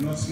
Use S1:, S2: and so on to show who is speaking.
S1: Nós queremos